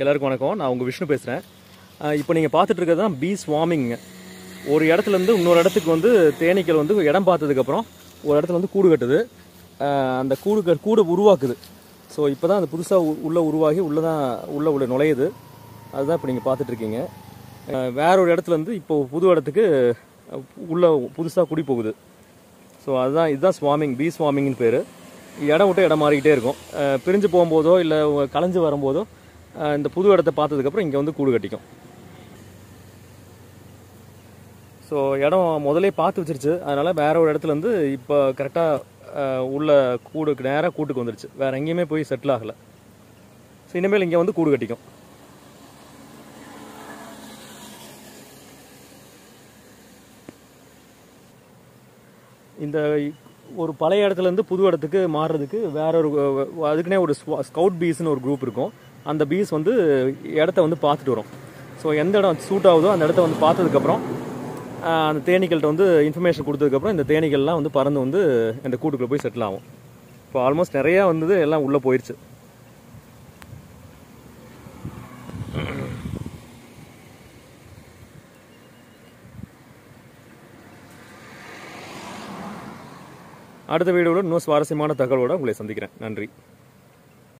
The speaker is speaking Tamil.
எல்லாருக்கும் வணக்கம். நான் உங்கள் விஷ்ணு பேசுகிறேன் இப்போ நீங்கள் பார்த்துட்டு தான் பீ ஸ்வாமிங்க ஒரு இடத்துல இருந்து இன்னொரு இடத்துக்கு வந்து தேனீக்கள் வந்து இடம் பார்த்ததுக்கப்புறம் ஒரு இடத்துல வந்து கூடு கட்டுது. அந்த கூடு க- கூடு உருவாக்குது. ஸோ இப்போ தான் அது புதுசாக உள்ளே உருவாகி உள்ளே தான் உள்ளே உள்ள நுழையுது. அதுதான் இப்போ நீங்கள் பார்த்துட்ருக்கீங்க. வேற ஒரு இடத்துல இருந்து இப்போ புது இடத்துக்கு உள்ளே புதுசாக குடி போகுது. ஸோ அதுதான் இதுதான் ஸ்வாமிங் பீ ஸ்வாமிங்னு பேர். இடம் விட்டு இடம் மாறிக்கிட்டே இருக்கும். பிரிஞ்சு போகும்போதோ இல்லை கலைஞ்சு வரும்போதோ இந்த புது இடத்த பார்த்ததுக்கப்புறம் இங்கே வந்து கூடு கட்டிக்கும். ஸோ இடம் முதலே பார்த்து வச்சிருச்சு. அதனால் வேற ஒரு இடத்துல வந்து இப்போ கரெக்டாக உள்ள கூடுக்கு நேராக கூட்டுக்கு வந்துருச்சு. வேறு எங்கேயுமே போய் செட்டில் ஆகலை. ஸோ இனிமேல் இங்கே வந்து கூடு கட்டிக்கும். இந்த ஒரு பழைய இடத்துல இருந்து புது இடத்துக்கு மாறுறதுக்கு வேற ஒரு அதுக்குன்னே ஒரு ஸ்கவுட் பீஸ்னு ஒரு குரூப் இருக்கும். அந்த பீஸ் வந்து இடத்த வந்து பார்த்துட்டு வரும். ஸோ எந்த இடம் சூட் ஆகுதோ அந்த இடத்த வந்து பார்த்ததுக்கப்புறம் அந்த தேனீக்கள்கிட்ட வந்து இன்ஃபர்மேஷன் கொடுத்ததுக்கப்புறம் இந்த தேனீக்கள்லாம் வந்து பறந்து வந்து இந்த கூட்டுக்குள்ளே போய் செட்டில் ஆகும். இப்போ ஆல்மோஸ்ட் நிறையா வந்தது எல்லாம் உள்ளே போயிடுச்சு அடுத்த வீடியோவில் இன்னும் சுவாரஸ்யமான தகவலோடு உங்களை சந்திக்கிறேன். நன்றி.